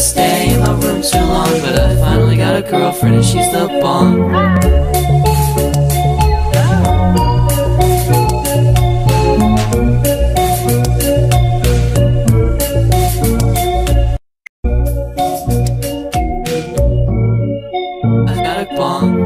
stay in my room too long But I finally got a girlfriend and she's the bomb. I've got a bomb.